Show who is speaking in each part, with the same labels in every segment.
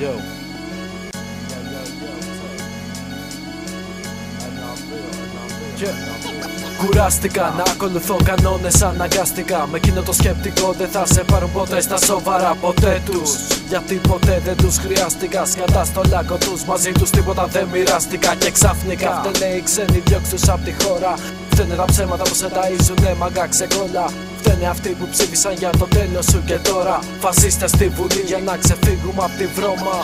Speaker 1: yo. Yo, yo, yo, so. Κουράστηκα να ακολουθώ κανόνες αναγκαστικά. Με εκείνο το σκεπτικό δεν θα σε πάρουν ποτέ στα σοβαρά ποτέ τους. Γιατί ποτέ δεν τους χρειάστηκα. Σκατά στο λάκκο τους, μαζί τους τίποτα δεν μοιράστηκα. Και ξαφνικά φταίνε οι ξένοι διώξου από τη χώρα. Φταίνε τα ψέματα που σε ταΐζουνε μαγκά ξεκόλα. Φταίνε αυτοί που ψήφισαν για το τέλος σου και τώρα. Φασίστες στη βουλή για να ξεφύγουμε από τη βρώμα.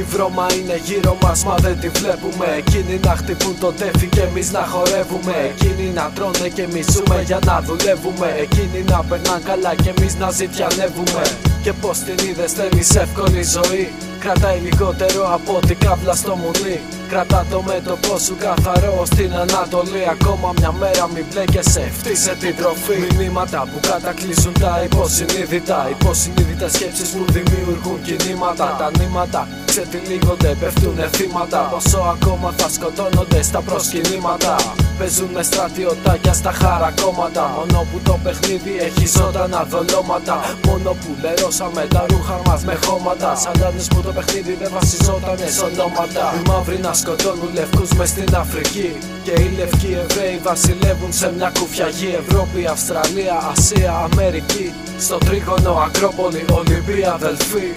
Speaker 1: Η βρώμα είναι γύρω μας μα δεν τη βλέπουμε. Εκείνοι να χτυπούν το τέφι και εμείς να χορεύουμε. Εκείνοι να τρώνε και μισούμε για να δουλεύουμε. Εκείνοι να περνάν καλά και εμείς να ζητιανεύουμε. Και πως την είδες θέλεις εύκολη ζωή. Κρατάει λιγότερο από την κάβλα στο μουνί Κρατά το μέτωπό σου καθαρό στην Ανατολή. Ακόμα μια μέρα μην μπλέκεσαι, φτύσε την τροφή. Μηνύματα που κατακλείσουν τα υποσυνείδητα. Υποσυνείδητα σκέψεις που δημιουργούν κινήματα. Τα νήματα ξετυλίγονται, πέφτουνε θύματα. Πόσο ακόμα θα σκοτώνονται στα προσκυνήματα. Παίζουν με στρατιωτάκια στα χαρακόμματα. Μόνο που το παιχνίδι έχει ζωντανά δολώματα. Μόνο που λερώσαμε τα ρούχα μας με χώματα. Σαλάνες που το παιχνίδι δεν βασιζόταν σε ονόματα. Οι μαύροι να σκοτώνουν λευκούς μες στην Αφρική. Και οι λευκοί Εβραίοι βασιλεύουν σε μια κουφιαγή Ευρώπη, Αυστραλία, Ασία, Αμερική. Στο τρίγωνο Ακρόπολη, Ολυμπία, Δελφή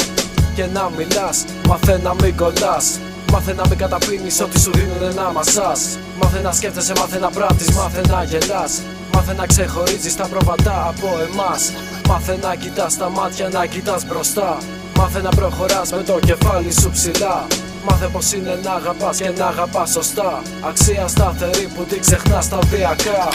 Speaker 1: Και να μιλάς, μάθε να μην κολλάς. Μάθε να μην καταπίνεις ό,τι σου δίνουν να μασάς. Μάθε να σκέφτεσαι, μάθε να πράττεις, μάθε να γελάς. Μάθε να ξεχωρίζεις τα προβατά από εμάς. Μάθε να κοιτάς τα μάτια, να κοιτάς μπροστά. Μάθε να προχωράς με το κεφάλι σου ψηλά. Μάθε πως είναι να αγαπάς και να αγαπάς σωστά. Αξία σταθερή που την ξεχνάς σταδιακά